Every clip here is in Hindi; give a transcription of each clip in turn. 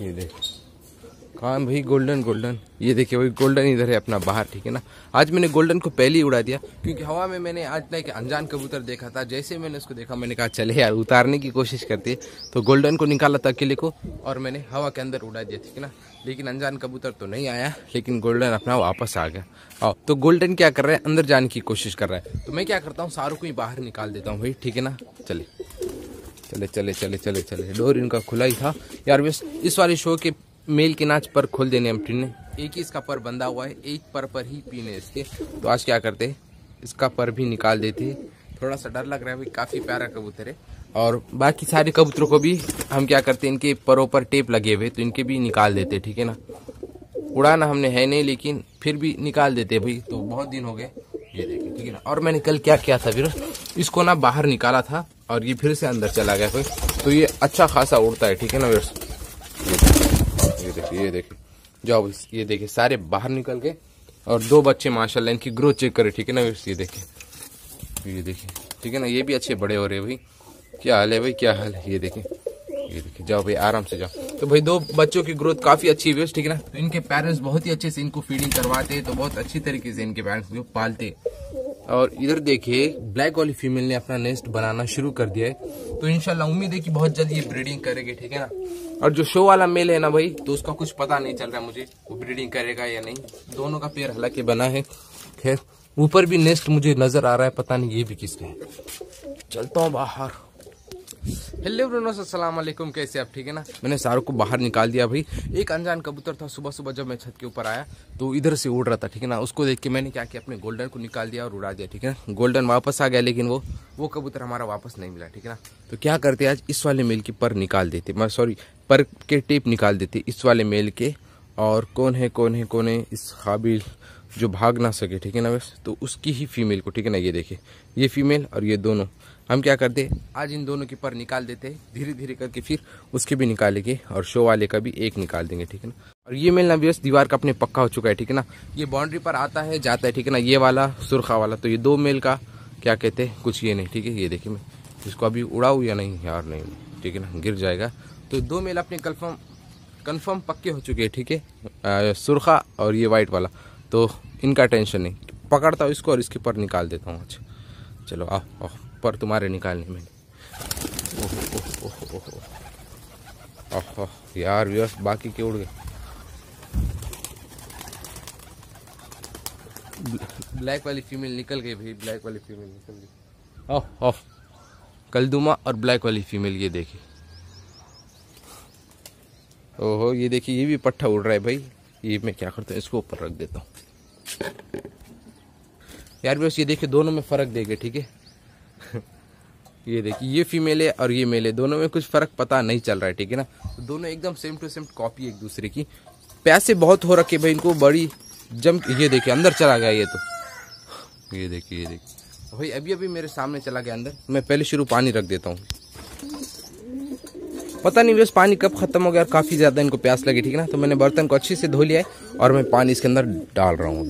ये देख। कहाँ भाई गोल्डन गोल्डन ये देखिए वही गोल्डन इधर है अपना बाहर, ठीक है ना? आज मैंने गोल्डन को पहले ही उड़ा दिया, क्योंकि हवा में मैंने आज ना एक अनजान कबूतर देखा था। जैसे मैंने उसको देखा, मैंने कहा, चले यार, उतारने की कोशिश करती है। तो गोल्डन को निकाला था अकेले को और मैंने हवा के अंदर उड़ा दिया, ठीक है ना? लेकिन अनजान कबूतर तो नहीं आया, लेकिन गोल्डन अपना वापस आ गया। आओ तो गोल्डन क्या कर रहा है? अंदर जाने की कोशिश कर रहा है। तो मैं क्या करता हूँ, सारों को ही बाहर निकाल देता हूँ भाई, ठीक है ना? चले। चले चले चले चले चले। डोर इनका खुला ही था। यार, बस इस वाले शो के मेल के नाच पर खोल देने हम ने। एक ही इसका पर बंधा हुआ है, एक पर पर ही पीने इसके। तो आज क्या करते इसका पर भी निकाल देते थोड़ा सा डर लग रहा है भाई, काफ़ी प्यारा कबूतर है। और बाकी सारे कबूतरों को भी हम क्या करते हैं, इनके परों पर टेप लगे हुए तो इनके भी निकाल देते ठीक है ना? उड़ाना हमने है नहीं, लेकिन फिर भी निकाल देते भाई। तो बहुत दिन हो गए, ये देखिए ठीक है ना? और मैंने कल क्या किया था फिर इसको ना बाहर निकाला था और ये फिर से अंदर चला गया फिर तो ये अच्छा खासा उड़ता है, ठीक है ना फिर ये देखिए ये देखिए जाओ ये देखिए, सारे बाहर निकल गए और दो बच्चे, माशाल्लाह, इनकी ग्रोथ चेक करे, ठीक है ना ये देखिए ये देखिए, ठीक है ना, ये भी अच्छे बड़े हो रहे भाई। क्या हाल है भाई, क्या हाल है? ये देखिए ये देखिए, जाओ भाई, आराम से जाओ। तो भाई दो बच्चों की ग्रोथ काफ़ी अच्छी हुई, ठीक है ना? तो इनके पेरेंट्स बहुत ही अच्छे से इनको फीडिंग करवाते हैं तो बहुत अच्छी तरीके से इनके पेरेंट्स को पालते। और इधर देखिए ब्लैक वाली फीमेल ने अपना नेस्ट बनाना शुरू कर दिया है। तो इनशाला उम्मीद है कि बहुत जल्द ये ब्रीडिंग करेगी, ठीक है ना? और जो शो वाला मेल है ना भाई तो उसका कुछ पता नहीं चल रहा मुझे, वो ब्रीडिंग करेगा या नहीं। दोनों का पेड़ हालाँकि बना है। खैर, ऊपर भी नेस्ट मुझे नज़र आ रहा है, पता नहीं ये भी किसके चलता हूँ बाहर। हेलो ब्रोनोस वालेकुम, कैसे आप? ठीक है ना? मैंने सारों को बाहर निकाल दिया भाई। एक अनजान कबूतर था सुबह सुबह जब मैं छत के ऊपर आया तो इधर से उड़ रहा था, ठीक है ना? उसको देख के मैंने क्या किया, अपने गोल्डन को निकाल दिया और उड़ा दिया, ठीक है ना? गोल्डन वापस आ गया, लेकिन वो वो कबूतर हमारा वापस नहीं मिला, ठीक है ना? तो क्या करते आज? इस वाले मेल की पर निकाल देते, मैं सॉरी, पर के टेप निकाल देते इस वाले मेल के। और कौन है कौन है कौन है? इस काबिल जो भाग ना सके, ठीक है ना बस तो उसकी ही फीमेल को, ठीक है ना? ये देखिए ये फीमेल और ये दोनों। हम क्या करते? आज इन दोनों के पर निकाल देते हैं धीरे धीरे करके फिर उसके भी निकालेंगे और शो वाले का भी एक निकाल देंगे, ठीक है ना? और ये मेल ना व्यस्त, दीवार का अपने पक्का हो चुका है, ठीक है ना? ये बाउंड्री पर आता है, जाता है, ठीक है ना? ये वाला, सुरखा वाला तो ये दो मेल का, क्या कहते हैं? कुछ ये नहीं, ठीक है? ये देखिए मैं, इसको अभी उड़ाऊ या नहीं? यार नहीं, ठीक है ना? गिर जाएगा। तो दो मेल अपने कन्फर्म कन्फर्म पक्के हो चुके हैं, ठीक है? सुरखा और ये वाइट वाला। तो इनका टेंशन नहीं, पकड़ता हूँ इसको और इसके पर निकाल देता हूँ अच्छा चलो, आओ आओ। पर तुम्हारे निकालने में। ओह ओह यार व्यर्स बाकी के उड़ गए? ब्लैक वाली फीमेल निकल गई भाई ब्लैक वाली फीमेल निकल गई। ओह ओह कलदुमा और ब्लैक वाली फीमेल ये देखिए। ओहो ये देखिए ये भी पट्टा उड़ रहा है भाई। ये मैं क्या करता हूँ इसको ऊपर रख देता हूँ। यार बस ये देखिए दोनों में फ़र्क देखे ठीक है? ये देखिए, ये फीमेल है और ये मेल है। दोनों में कुछ फ़र्क पता नहीं चल रहा है, ठीक है ना? तो दोनों एकदम सेम टू सेम कॉपी एक दूसरे की। पैसे बहुत हो रखे भाई इनको, बड़ी जम ये देखिए, अंदर चला गया ये तो। ये देखिए ये देखिए। भाई, अभी अभी मेरे सामने चला गया अंदर। मैं पहले शुरू पानी रख देता हूँ। पता नहीं बस पानी कब खत्म हो गया और काफ़ी ज़्यादा इनको प्यास लगी, ठीक है ना? तो मैंने बर्तन को अच्छे से धो लिया है और मैं पानी इसके अंदर डाल रहा हूँ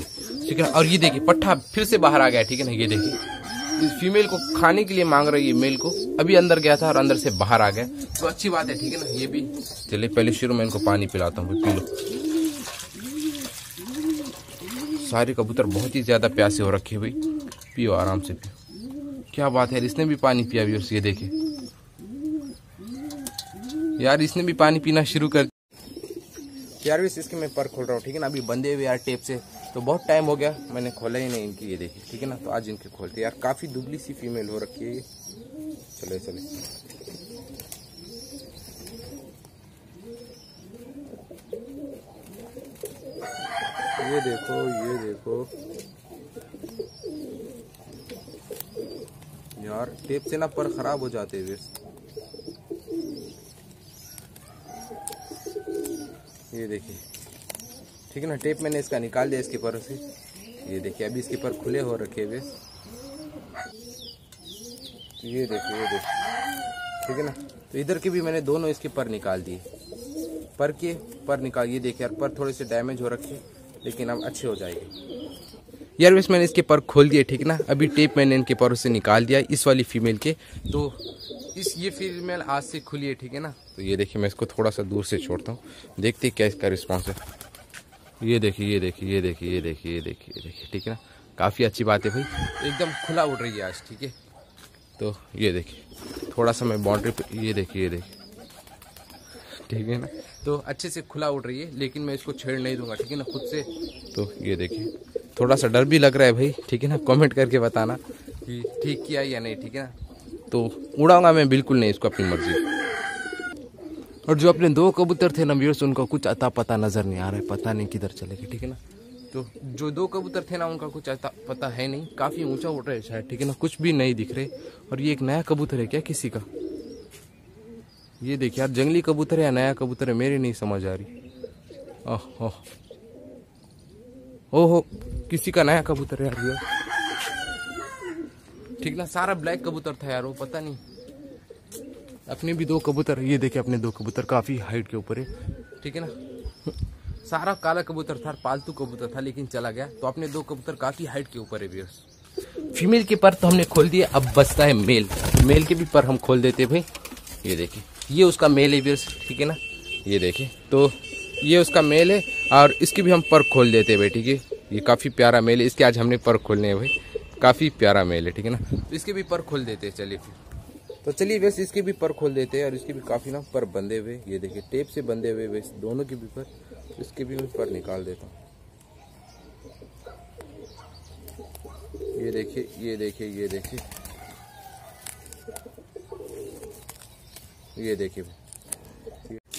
ठीक है और ये देखिए, पट्टा फिर से बाहर आ गया, ठीक है ना? ये देखिए। इस फीमेल को खाने के लिए मांग रही है मेल को। अभी अंदर गया था और अंदर से बाहर आ गया। तो अच्छी बात है, ठीक है ना? ये भी। चलिए, पहले शुरू में इनको पानी पिलाता हूँ, पी लो। सारे कबूतर बहुत ही ज़्यादा प्यासे हो रखे भाई। पियो, आराम से पियो। क्या बात है, इसने भी पानी पिया भी ये देखे। यार, इसने भी पानी पीना शुरू कर भी इसके मैं पर खोल रहा हूँ, ठीक है ना? अभी बंदे हुए यार टेप से। तो बहुत टाइम हो गया, मैंने खोला ही नहीं इनकी, ये देखिए, ठीक है ना? तो आज इनके खोलते यार, काफ़ी दुबली सी फीमेल हो रखी है चले चले। ये देखो ये देखो। यार टेप से ना पर खराब हो जाते हैं ये देखिए। ठीक है ना? टेप मैंने इसका निकाल दिया इसके पर से। ये देखिए, अभी इसके पर खुले हो रखे हुए। ये देखिए ये देखिए। ठीक है ना? तो इधर के भी मैंने दोनों इसके पर निकाल दिए। पर के, पर निकाल, ये देखिए यार, पर थोड़े से डैमेज हो रखे लेकिन अब अच्छे हो जाएँगे। यार वैसे मैंने इसके पर खोल दिए, ठीक ना? अभी टेप मैंने इनके परों से निकाल दिया, इस वाली फीमेल के। तो इस ये फीमेल आज से खुली है ठीक है ना तो ये देखिए मैं इसको थोड़ा सा दूर से छोड़ता हूँ देखते क्या इसका रिस्पॉन्स है ये देखिए ये देखिए ये देखिए ये देखिए ये देखिए ये देखिए ठीक है ना काफ़ी अच्छी बात है भाई एकदम खुला उड़ रही है आज ठीक है तो ये देखिए थोड़ा सा मैं बाउंड्री पे ये देखिए ये देखिए ठीक है ना तो अच्छे से खुला उड़ रही है लेकिन मैं इसको छेड़ नहीं दूँगा ठीक है ना खुद से तो ये देखिए थोड़ा सा डर भी लग रहा है भाई ठीक है ना कमेंट करके बताना कि ठीक किया या नहीं ठीक है ना तो उड़ाऊँगा मैं बिल्कुल नहीं, इसको अपनी मर्ज़ी। और जो अपने दो कबूतर थे ना व्यूअर्स उनका कुछ अता पता नज़र नहीं आ रहा है, पता नहीं किधर चले गए, ठीक है ना? तो जो दो कबूतर थे ना, उनका कुछ अता पता है नहीं। काफ़ी ऊँचा उड़ रहे शायद, ठीक है ना? कुछ भी नहीं दिख रहे। और ये एक नया कबूतर है क्या किसी का? ये देखिए यार, जंगली कबूतर है या नया कबूतर है, मेरी नहीं समझ आ रही। ओह ओह ओहो, किसी का नया कबूतर है यार ठीक ना सारा ब्लैक कबूतर था यार, वो पता नहीं। अपने भी दो कबूतर, ये देखे अपने दो कबूतर, काफ़ी हाइट के ऊपर है। ठीक है ना? सारा काला कबूतर था, पालतू कबूतर था, लेकिन चला गया। तो अपने दो कबूतर काफ़ी हाइट के ऊपर है फीमेल के पर तो हमने खोल दिए अब बचता है मेल मेल के भी पर हम खोल देते भाई। ये देखिए ये उसका मेल है व्यर्स ठीक है ना? ये देखिए तो ये उसका मेल है, और इसकी भी हम पर खोल देते हैं भाई, ठीक है? ये काफ़ी प्यारा मेल है, इसके आज हमने पर खोलने हैं भाई। काफ़ी प्यारा मेल है, ठीक है ना? तो इसके भी पर खोल देते हैं, चलिए फिर। तो चलिए वैसे इसके भी पर खोल देते हैं और इसके भी काफ़ी ना पर बंधे हुए ये देखिए, टेप से बंधे हुए वैसे, दोनों के भी पर। तो इसके भी मैं पर निकाल देता हूँ। ये देखिए ये देखिए ये देखिए। ये देखिए।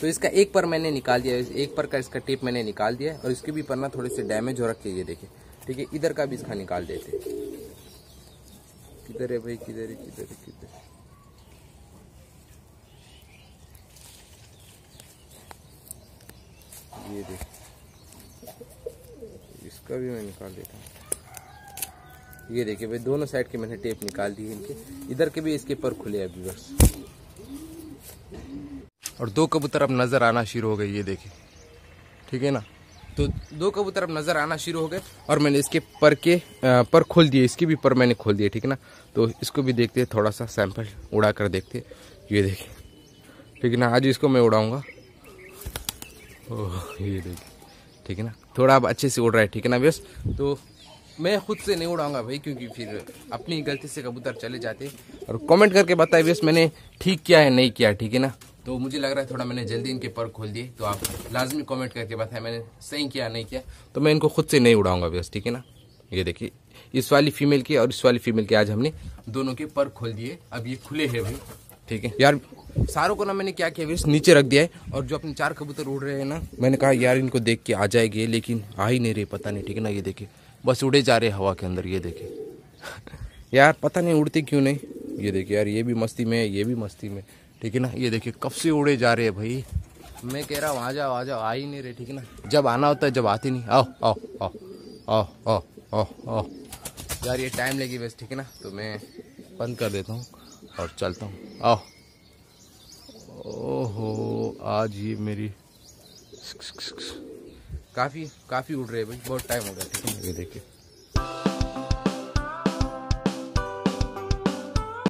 तो इसका एक पर मैंने निकाल दिया, एक पर का इसका टेप मैंने निकाल दिया और इसके भी पन्ना थोड़े से डैमेज हो रखे ये देखिए। ठीक है, इधर का भी इसका निकाल देते किधर है भाई, किधर है किधर है, किधर ये देख, इसका भी मैं निकाल देता हूँ। ये देखिए भाई, दोनों साइड के मैंने टेप निकाल दिए इनके। इधर के भी इसके पर खुले अभी बस। और दो कबूतर अब नज़र आना शुरू हो गए, ये देखिए। ठीक है ना? तो दो कबूतर अब नज़र आना शुरू हो गए और मैंने इसके पर के पर खोल दिए, इसके भी पर मैंने खोल दिए, ठीक है ना? तो इसको भी देखते हैं थोड़ा सा सैंपल उड़ा कर देखते। ये देखिए ठीक है ना? आज इसको मैं उड़ाऊँगा। ओह, ये देखिए ठीक है ना? थोड़ा अब अच्छे से उड़ रहा है, ठीक है ना व्यस्त तो मैं खुद से नहीं उड़ाऊँगा भाई, क्योंकि फिर अपनी गलती से कबूतर चले जाते और कमेंट करके बताए व्यस्त मैंने ठीक किया है, नहीं किया ठीक है ना? तो मुझे लग रहा है थोड़ा मैंने जल्दी इनके पर खोल दिए। तो आप लाजमी कमेंट करके बताएँ मैंने सही किया नहीं किया? तो मैं इनको खुद से नहीं उड़ाऊँगा बस ठीक है ना? ये देखिए इस वाली फीमेल के और इस वाली फीमेल के आज हमने दोनों के पर खोल दिए। अब ये खुले हैं भाई। ठीक है। यार सारों को ना मैंने क्या किया नीचे रख दिया है और जो अपने चार कबूतर उड़ रहे हैं ना मैंने कहा यार इनको देख के आ जाएगी लेकिन आ ही नहीं रहे पता नहीं ठीक है ना? ये देखिए बस उड़े जा रहे हवा के अंदर ये देखिए। यार पता नहीं उड़ते क्यों नहीं? ये देखिए यार ये भी मस्ती में है ये भी मस्ती में ठीक है ना? ये देखिए, कब से उड़े जा रहे हैं भाई। मैं कह रहा हूँ, आ जाओ आ जाओ, आ ही नहीं रहे, ठीक है ना? जब आना होता है, जब आते नहीं। आओ आओ आओ आओ आओ आओ आओ। यार, ये टाइम लगी बस, ठीक है ना? तो मैं बंद कर देता हूँ और चलता हूँ। आओ। ओहो, आज ये मेरी काफ़ी काफ़ी उड़ रहे हैं भाई, बहुत टाइम हो गया, ठीक है ये देखिए।